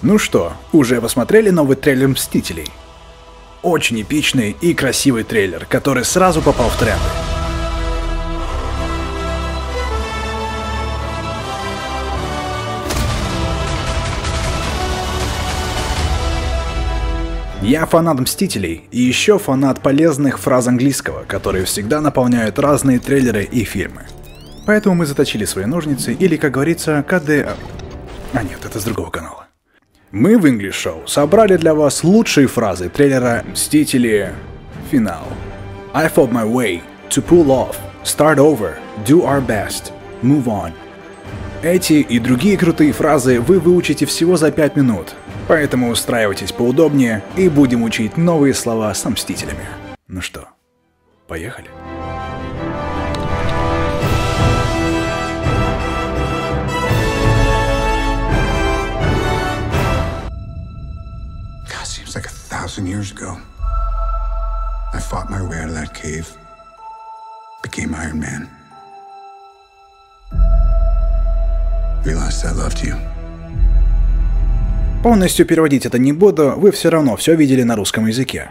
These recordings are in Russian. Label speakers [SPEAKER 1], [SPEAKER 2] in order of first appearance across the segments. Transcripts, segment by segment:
[SPEAKER 1] Ну что, уже посмотрели новый трейлер Мстителей? Очень эпичный и красивый трейлер, который сразу попал в тренды. Я фанат Мстителей и еще фанат полезных фраз английского, которые всегда наполняют разные трейлеры и фильмы. Поэтому мы заточили свои ножницы, или, как говорится, КД... А нет, это с другого канала. Мы в English Show собрали для вас лучшие фразы трейлера «Мстители. Финал». I fought my way, to pull off, start over, do our best, move on. Эти и другие крутые фразы вы выучите всего за 5 минут, поэтому устраивайтесь поудобнее и будем учить новые слова с Мстителями. Ну что, поехали?
[SPEAKER 2] God, thousand years ago. I fought my way out of that cave, became Iron Man. Realized I loved you.
[SPEAKER 1] Полностью переводить это не буду, вы все равно все видели на русском языке.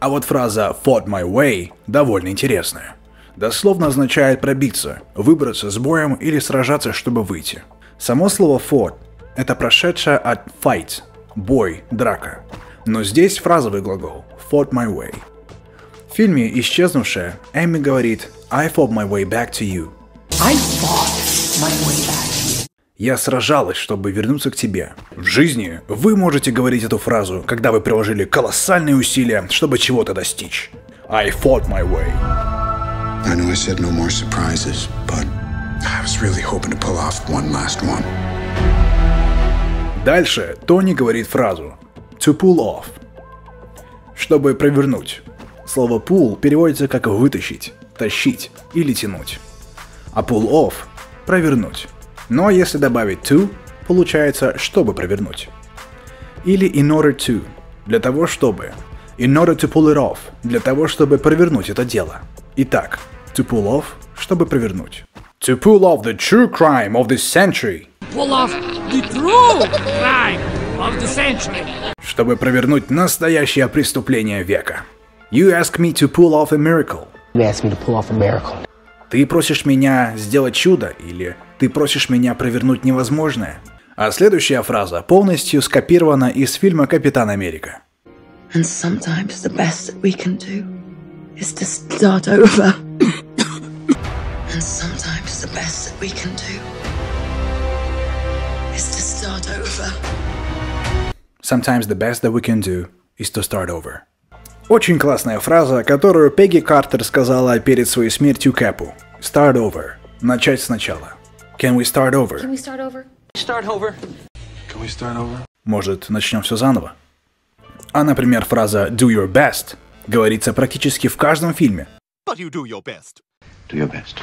[SPEAKER 1] А вот фраза «fought my way» довольно интересная. Дословно означает пробиться, выбраться с боем или сражаться, чтобы выйти. Само слово «fought» — это прошедшее от «fight» — бой, драка. Но здесь фразовый глагол «fought my way». В фильме «Исчезнувшая» Эми говорит «I fought my way back to you».
[SPEAKER 3] I fought my way back to you.
[SPEAKER 1] Я сражалась, чтобы вернуться к тебе. В жизни вы можете говорить эту фразу, когда вы приложили колоссальные усилия, чтобы чего-то достичь. I fought my way.
[SPEAKER 2] I know I said no more surprises, but I was really hoping to pull off one last one.
[SPEAKER 1] Дальше Тони говорит фразу to pull off, чтобы провернуть. Слово pull переводится как вытащить, тащить или тянуть. А pull off – провернуть. Но если добавить to, получается чтобы провернуть. Или in order to – для того чтобы. In order to pull it off – для того чтобы провернуть это дело. Итак, to pull off – чтобы провернуть. To pull off the true crime of this century
[SPEAKER 4] pull off the true crime of the century.
[SPEAKER 1] Чтобы провернуть настоящее преступление века. You ask me to pull off a miracle.
[SPEAKER 3] You asked me to pull off a miracle.
[SPEAKER 1] Ты просишь меня сделать чудо или ты просишь меня провернуть невозможное? А следующая фраза полностью скопирована из фильма «Капитан Америка».
[SPEAKER 5] And sometimes the best that we can do is to start over. and sometimes the best that we can do is to start over.
[SPEAKER 1] Sometimes the best that we can do is to start over. Очень классная фраза, которую Пегги Картер сказала перед своей смертью Кэпу. Start over. Начать сначала. Can we start over?
[SPEAKER 6] Can we start over?
[SPEAKER 4] Start over.
[SPEAKER 2] Can we start over?
[SPEAKER 1] Может, начнем все заново? А, например, фраза «do your best» говорится практически в каждом фильме.
[SPEAKER 7] But you do your best.
[SPEAKER 2] Do your best.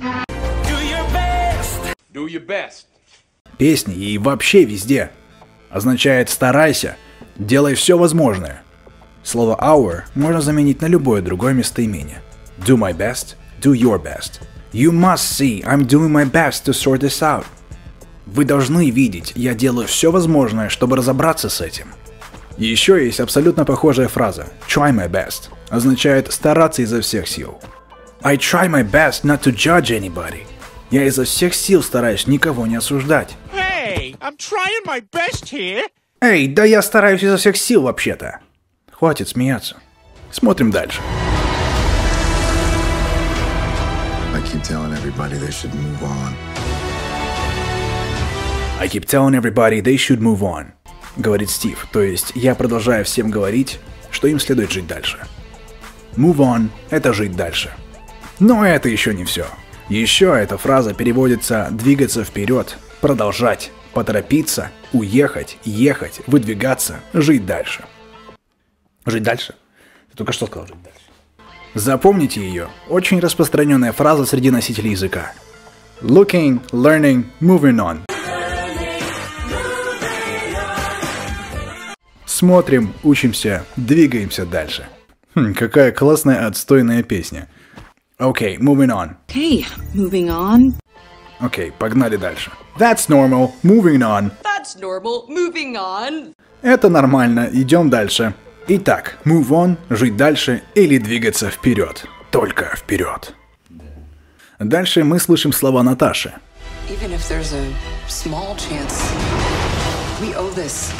[SPEAKER 4] Do your best.
[SPEAKER 7] Do your best.
[SPEAKER 1] Песни и вообще везде. Означает «старайся», «делай все возможное». Слово «our» можно заменить на любое другое местоимение. Do my best, do your best. You must see, I'm doing my best to sort this out. Вы должны видеть, я делаю все возможное, чтобы разобраться с этим. Еще есть абсолютно похожая фраза «try my best» означает стараться изо всех сил. I try my best not to judge anybody. Я изо всех сил стараюсь никого не осуждать.
[SPEAKER 7] I'm trying my best here.
[SPEAKER 1] Эй, да я стараюсь изо всех сил вообще-то. Хватит смеяться. Смотрим дальше.
[SPEAKER 2] I keep telling everybody they should move on.
[SPEAKER 1] I keep telling everybody they should move on. Говорит Стив. То есть я продолжаю всем говорить, что им следует жить дальше. Move on – это жить дальше. Но это еще не все. Еще эта фраза переводится «двигаться вперед», «продолжать», «поторопиться», «уехать», «ехать», «выдвигаться», «жить дальше». Жить дальше? Ты только что сказал жить дальше. Запомните ее. Очень распространенная фраза среди носителей языка. Looking, learning, moving on. Смотрим, учимся, двигаемся дальше. Хм, какая классная отстойная песня. Окей, okay, moving on.
[SPEAKER 5] Okay, moving on.
[SPEAKER 1] Окей, погнали дальше. That's normal. Moving on.
[SPEAKER 6] That's normal. Moving on.
[SPEAKER 1] Это нормально, идем дальше. Итак, move on, жить дальше или двигаться вперед. Только вперед. Дальше мы слышим слова Наташи.
[SPEAKER 8] Even if there's a small chance, we owe this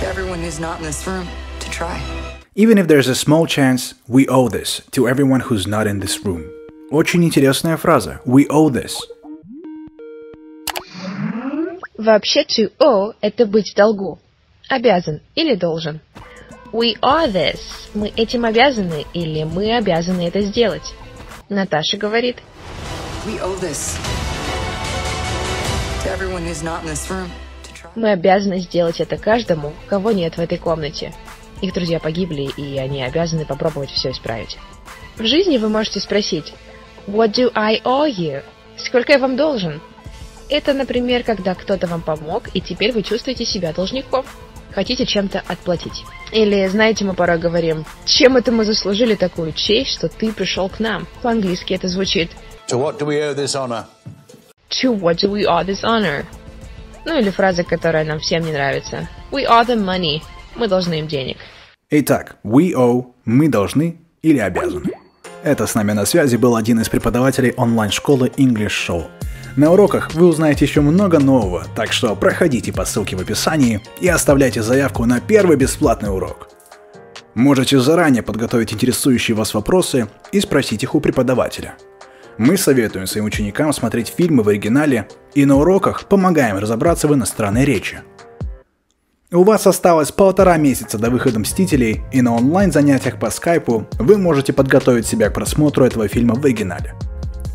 [SPEAKER 8] to everyone who's not in this room to try.
[SPEAKER 1] Even if there's a small chance, we owe this to everyone who's not in this room. Очень интересная фраза. We owe this.
[SPEAKER 9] Вообще to owe – это быть в долгу. Обязан или должен. We are this. Мы этим обязаны или мы обязаны это сделать. Наташа говорит.
[SPEAKER 8] We owe this to everyone who's not in this room.
[SPEAKER 9] Мы обязаны сделать это каждому, кого нет в этой комнате. Их друзья погибли, и они обязаны попробовать все исправить. В жизни вы можете спросить What do I owe you? Сколько я вам должен? Это, например, когда кто-то вам помог, и теперь вы чувствуете себя должником. Хотите чем-то отплатить. Или, знаете, мы порой говорим, чем это мы заслужили такую честь, что ты пришел к нам. По-английски это звучит
[SPEAKER 10] To what do we owe this honor?
[SPEAKER 9] To what do we owe this honor? Ну или фраза, которая нам всем не нравится. We owe them money. Мы должны им денег.
[SPEAKER 1] Итак, we owe – мы должны или обязаны. Это с нами на связи был один из преподавателей онлайн-школы English Show. На уроках вы узнаете еще много нового, так что проходите по ссылке в описании и оставляйте заявку на первый бесплатный урок. Можете заранее подготовить интересующие вас вопросы и спросить их у преподавателя. Мы советуем своим ученикам смотреть фильмы в оригинале и на уроках помогаем разобраться в иностранной речи. У вас осталось полтора месяца до выхода «Мстителей», и на онлайн-занятиях по скайпу вы можете подготовить себя к просмотру этого фильма в оригинале.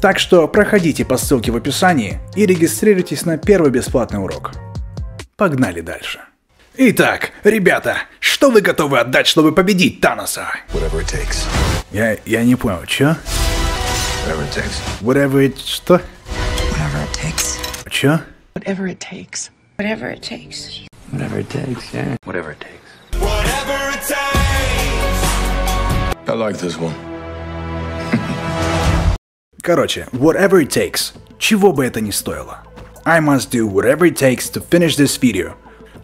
[SPEAKER 1] Так что проходите по ссылке в описании и регистрируйтесь на первый бесплатный урок. Погнали дальше. Итак, ребята, что вы готовы отдать, чтобы победить Таноса?
[SPEAKER 2] Whatever it takes.
[SPEAKER 1] Я, я не понял, чё?
[SPEAKER 2] Whatever it takes.
[SPEAKER 1] Whatever it... что?
[SPEAKER 8] Whatever it takes.
[SPEAKER 1] Чё?
[SPEAKER 8] Whatever it takes.
[SPEAKER 3] Whatever it takes.
[SPEAKER 10] Whatever it takes, yeah.
[SPEAKER 3] Whatever it takes.
[SPEAKER 2] I like this one.
[SPEAKER 1] Короче, whatever it takes. Чего бы это ни стоило. I must do whatever it takes to finish this video.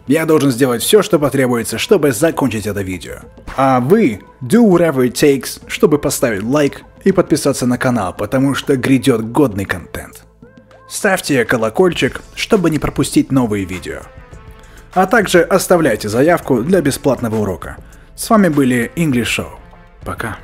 [SPEAKER 1] Я должен сделать все, что потребуется, чтобы закончить это видео. А вы do whatever it takes, чтобы поставить лайк и подписаться на канал, потому что грядет годный контент. Ставьте колокольчик, чтобы не пропустить новые видео. А также оставляйте заявку для бесплатного урока. С вами были English Show. Пока.